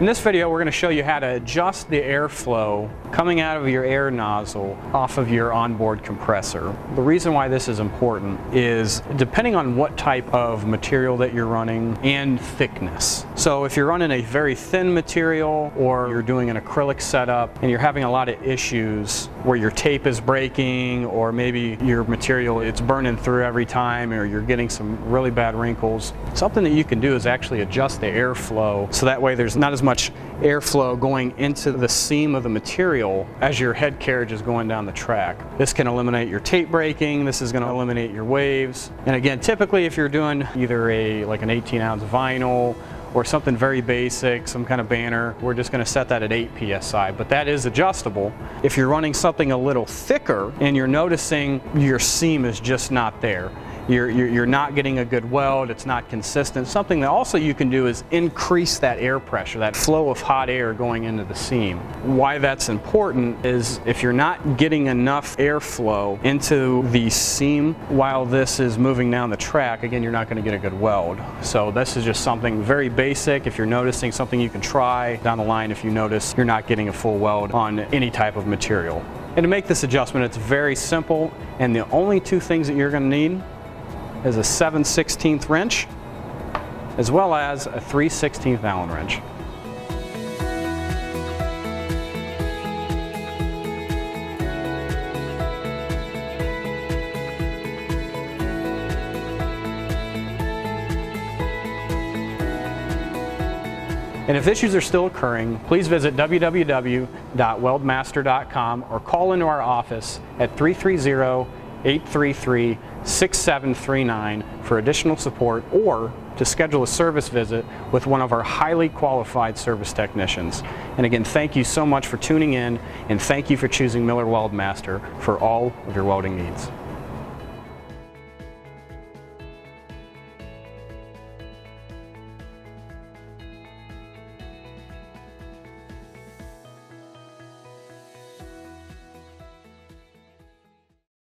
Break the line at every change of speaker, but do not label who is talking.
In this video we're going to show you how to adjust the airflow coming out of your air nozzle off of your onboard compressor. The reason why this is important is depending on what type of material that you're running and thickness. So if you're running a very thin material or you're doing an acrylic setup and you're having a lot of issues where your tape is breaking or maybe your material it's burning through every time or you're getting some really bad wrinkles, something that you can do is actually adjust the airflow so that way there's not as much much airflow going into the seam of the material as your head carriage is going down the track. This can eliminate your tape breaking, this is going to eliminate your waves. And again, typically if you're doing either a like an 18 ounce vinyl or something very basic, some kind of banner, we're just going to set that at 8 psi, but that is adjustable. If you're running something a little thicker and you're noticing your seam is just not there, you're, you're, you're, not getting a good weld, it's not consistent. Something that also you can do is increase that air pressure, that flow of hot air going into the seam. Why that's important is if you're not getting enough airflow into the seam while this is moving down the track, again, you're not going to get a good weld. So this is just something very basic. If you're noticing something you can try down the line if you notice you're not getting a full weld on any type of material. And to make this adjustment, it's very simple, and the only two things that you're going to need is a 7 16th wrench as well as a 3 16th Allen wrench. And if issues are still occurring, please visit www.weldmaster.com or call into our office at 330 833 6739 for additional support or to schedule a service visit with one of our highly qualified service technicians. And again, thank you so much for tuning in and thank you for choosing Miller Weldmaster for all of your welding needs.